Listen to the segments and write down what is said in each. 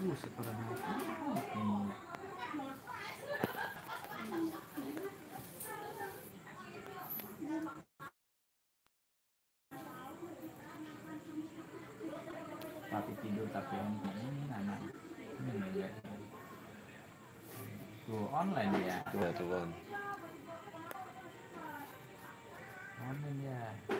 Buset. Hmm. Tapi tidur tapi yang ini anak ini ya. Tuh online ya. Iya turun. Online ya.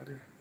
over there.